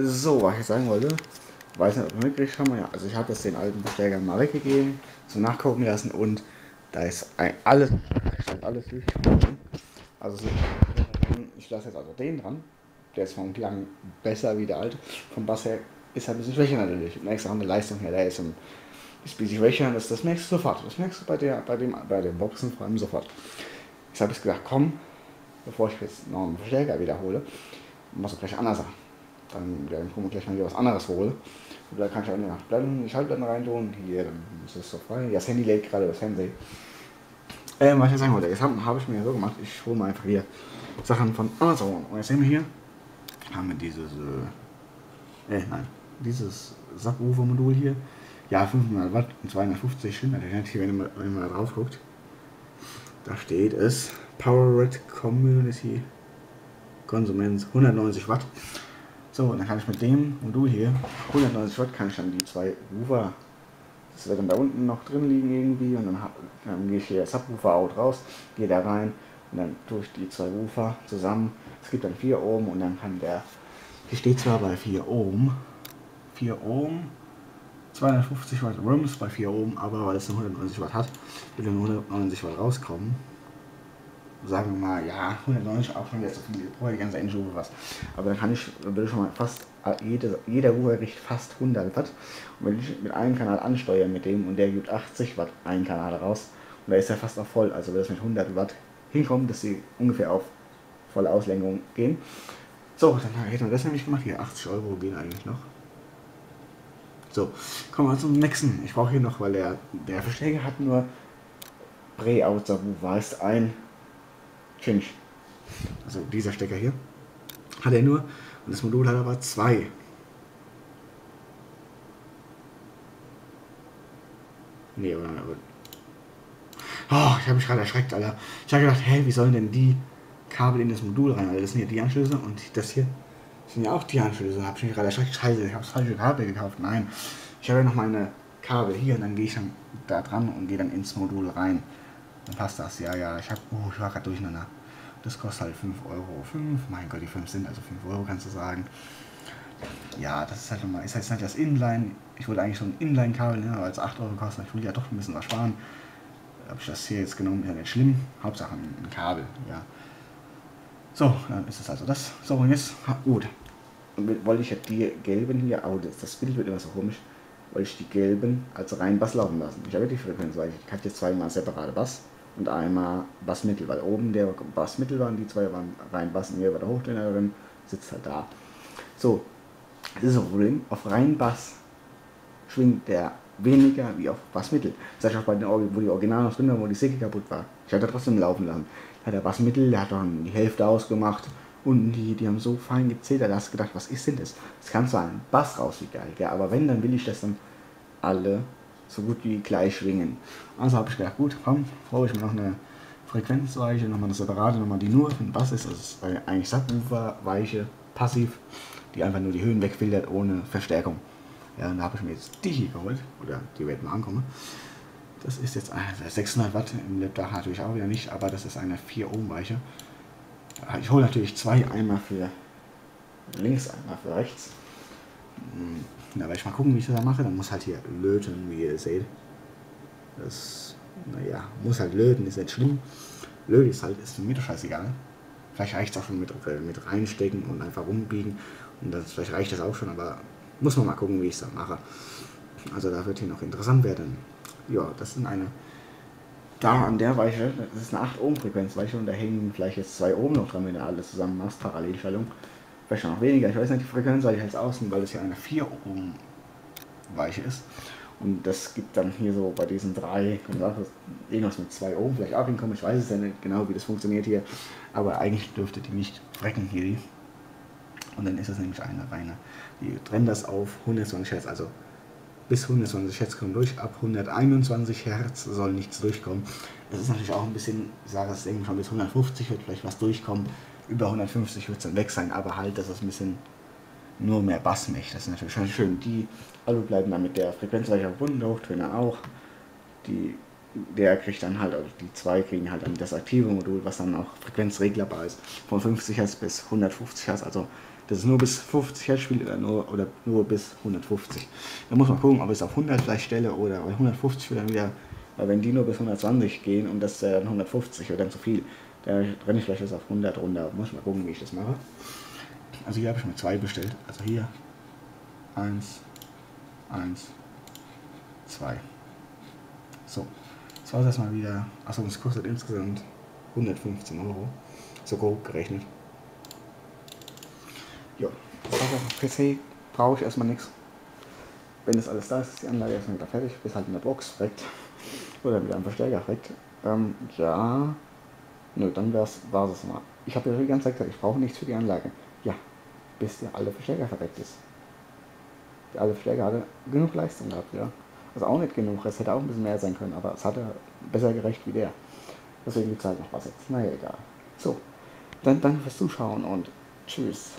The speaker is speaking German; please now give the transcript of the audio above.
So, was ich sagen wollte, weiß nicht, ob wir mitgekriegt haben, ja, also ich habe jetzt den alten Verstärker mal weggegeben, zum Nachgucken lassen und da ist ein, alles, alles durchgekommen. Also so, ich lasse jetzt also den dran, der ist vom Klang besser wie der alte, vom Bass her ist er ein bisschen schwächer natürlich, und extra eine Leistung her, der ist ein, bisschen schwächer, das, das merkst du sofort, das merkst du bei, der, bei, dem, bei den Boxen vor allem sofort. Ich habe jetzt gesagt, komm, bevor ich jetzt noch einen Verstärker wiederhole, machst du gleich anders. Dann, dann gucken wir gleich mal hier was anderes hole. Und da kann ich auch eine Blenden, die reintun. Hier, dann ist es so frei. Ja, das Handy lädt gerade das Handy. Ähm, was ich jetzt sagen wollte, jetzt habe hab ich mir so gemacht, ich hole mal einfach hier Sachen von Amazon. Und jetzt sehen wir hier, haben wir dieses, äh, äh nein, dieses Subwoofer-Modul hier. Ja, 500 Watt und 250 Stunden. Wenn man, wenn man da drauf guckt, da steht es Power Red Community Konsumenz 190 Watt. So, und dann kann ich mit dem Modul hier 190 Watt kann ich dann die zwei Woofer, das wird dann da unten noch drin liegen irgendwie und dann, dann gehe ich hier Subwoofer out raus, gehe da rein und dann tue ich die zwei Woofer zusammen. Es gibt dann 4 Ohm und dann kann der, hier steht zwar bei 4 Ohm, 4 Ohm, 250 Watt Rooms bei 4 Ohm, aber weil es nur 190 Watt hat, wird dann 190 Watt rauskommen sagen wir mal, ja, 190 auch schon wieder zu viel, brauche die ganze Engine was. Aber dann kann ich, dann will ich schon mal fast, äh, jede, jeder Ruhe riecht fast 100 Watt. Und wenn ich mit einem Kanal ansteuere mit dem und der gibt 80 Watt einen Kanal raus, und da ist er fast auf voll, also wenn es mit 100 Watt hinkommt, dass sie ungefähr auf volle Auslenkung gehen. So, dann hätten wir das nämlich gemacht. Hier 80 Euro gehen eigentlich noch. So, kommen wir zum nächsten. Ich brauche hier noch, weil der, der Verstärker hat nur Pre-Out-Subwoofer, ist ein Change. Also dieser Stecker hier. Hat er nur. Und das Modul hat aber zwei. Nee, aber. Oh, ich habe mich gerade erschreckt, Alter. Ich habe gedacht, hey, wie sollen denn die Kabel in das Modul rein? Also das sind ja die Anschlüsse und das hier sind ja auch die Anschlüsse. Habe ich mich gerade erschreckt. Scheiße, ich habe das falsche Kabel gekauft. Nein. Ich habe ja noch meine Kabel hier und dann gehe ich dann da dran und gehe dann ins Modul rein. Dann passt das. Ja, ja, ich habe, oh, ich war gerade durcheinander. Das kostet halt 5 Euro. 5, mein Gott, die 5 sind also 5 Euro, kannst du sagen. Ja, das ist halt nochmal, ist halt nicht das Inline. Ich wollte eigentlich so ein Inline-Kabel, ne, aber es 8 Euro kosten. Ich will ja doch ein bisschen was sparen. Habe ich das hier jetzt genommen, ist ja nicht schlimm. Hauptsache ein, Kabel, ja. So, dann ist es also das. So, und jetzt, gut. wollte ich ja die gelben hier, oh, das, das Bild wird immer so komisch wollte ich die gelben als rein Bass laufen lassen. Ich habe die Frequenz, weil ich hatte jetzt zweimal separate Bass und einmal Bassmittel, weil oben der Bassmittel waren, die zwei waren rein Bass und hier war der Hochtöner drin, sitzt halt da. So, das ist das Problem, auf rein Bass schwingt der weniger wie auf Bassmittel. Das heißt auch bei den wo die Original noch drin waren, wo die Säcke kaputt war. Ich hatte trotzdem laufen lassen. Da hat der Bassmittel, der hat dann die Hälfte ausgemacht und die, die haben so fein gezählt, da hast du gedacht, was ist denn das? Das kann zwar ein Bass raus, wie geil, ja, aber wenn, dann will ich das dann alle so gut wie gleich schwingen. Also habe ich gedacht, gut, komm, brauche ich mir noch eine Frequenzweiche, nochmal eine separate, nochmal die nur für den Bass ist. Das ist eigentlich Subwoofer-Weiche, passiv, die einfach nur die Höhen wegfiltert ohne Verstärkung. Ja, und da habe ich mir jetzt die hier geholt, oder die werden mal ankommen. Das ist jetzt eine 600 Watt, im Laptop natürlich auch wieder nicht, aber das ist eine 4 Ohm Weiche. Ich hole natürlich zwei, einmal für links, einmal für rechts. Hm, da werde ich mal gucken, wie ich das da mache. Dann muss halt hier löten, wie ihr seht. Das, naja, muss halt löten, ist nicht schlimm. Löten ist halt, ist mir doch scheißegal. Vielleicht reicht es auch schon mit, äh, mit reinstecken und einfach rumbiegen. Und das, vielleicht reicht das auch schon, aber muss man mal gucken, wie ich es dann mache. Also da wird hier noch interessant werden. Ja, das sind eine da an der Weiche, das ist eine 8 Ohm Frequenzweiche und da hängen vielleicht jetzt 2 Ohm noch dran, wenn du alles zusammen machst, Parallelstellung. Vielleicht noch weniger, ich weiß nicht die Frequenzweiche jetzt außen, weil es ja eine 4 Ohm Weiche ist. Und das gibt dann hier so bei diesen drei, irgendwas mit 2 Ohm vielleicht auch hinkommen, ich weiß es ja nicht genau, wie das funktioniert hier, aber eigentlich dürfte die nicht frecken hier. Und dann ist es nämlich eine reine. Die trennen das auf 120 Hertz, also bis 120 Hertz kommen durch, ab 121 Hertz soll nichts durchkommen. Das ist natürlich auch ein bisschen, ich sage es irgendwie schon bis 150 wird vielleicht was durchkommen, über 150 wird es dann weg sein, aber halt, dass es ein bisschen nur mehr Bass macht. Das ist natürlich schon schön. Die alle bleiben dann mit der Frequenzweicher verbunden, der Hochtöner auch. Die, der kriegt dann halt, also die zwei kriegen halt dann das aktive Modul, was dann auch frequenzreglerbar ist, von 50 Hertz bis 150 Hertz, also Das ist nur bis 50 Hertz spielt oder nur, oder nur bis 150. Da muss man gucken, ob es auf 100 vielleicht stelle oder bei 150 wird wieder, weil wenn die nur bis 120 gehen und das dann 150 wird dann zu viel, ich vielleicht das auf 100 runter. Muss ich mal gucken, wie ich das mache. Also hier habe ich mir zwei bestellt. Also hier eins, eins, zwei. So, das war es erstmal wieder. Achso, es kostet insgesamt 115 Euro. So grob gerechnet. Ja, das war's auf PC. Brauche ich erstmal nichts. Wenn das alles da ist, ist die Anlage erstmal wieder fertig, bis halt in der Box freckt. Oder wieder ein Verstärker freckt. Ähm, ja. Nö, dann wär's, war es mal. Ich habe ja die ganze Zeit gesagt, ich brauche nichts für die Anlage. Ja, bis der alle Verstärker verreckt ist. Der alle Verstärker hatte genug Leistung gehabt, ja. Also auch nicht genug, es hätte auch ein bisschen mehr sein können, aber es hatte besser gerecht wie der. Deswegen gibt es halt noch was jetzt. Naja, egal. So, dann danke fürs Zuschauen und tschüss.